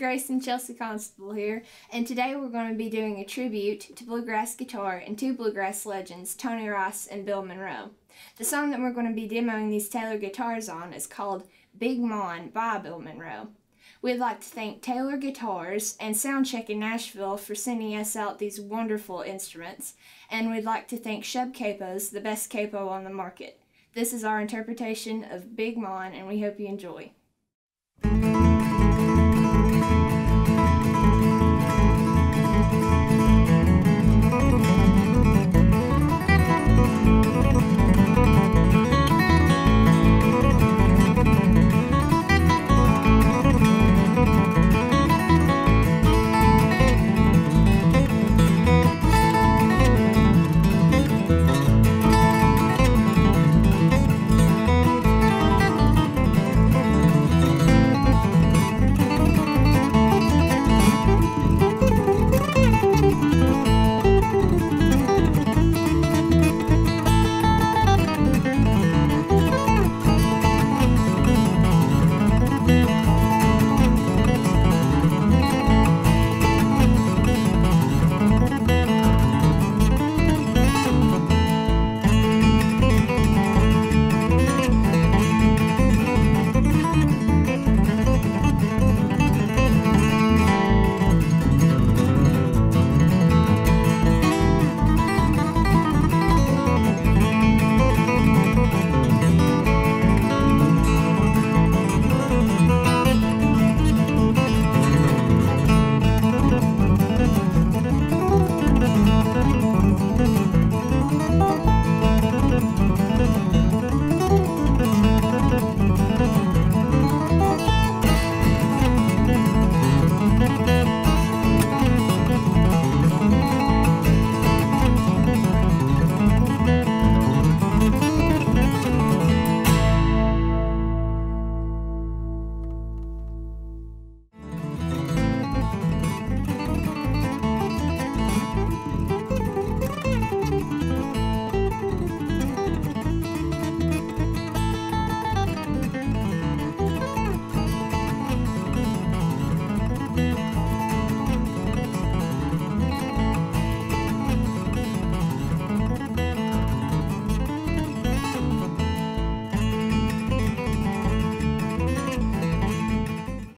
Grace and Chelsea Constable here, and today we're going to be doing a tribute to bluegrass guitar and two bluegrass legends, Tony Rice and Bill Monroe. The song that we're going to be demoing these Taylor guitars on is called Big Mon by Bill Monroe. We'd like to thank Taylor Guitars and Soundcheck in Nashville for sending us out these wonderful instruments, and we'd like to thank Shubb Capos, the best capo on the market. This is our interpretation of Big Mon, and we hope you enjoy.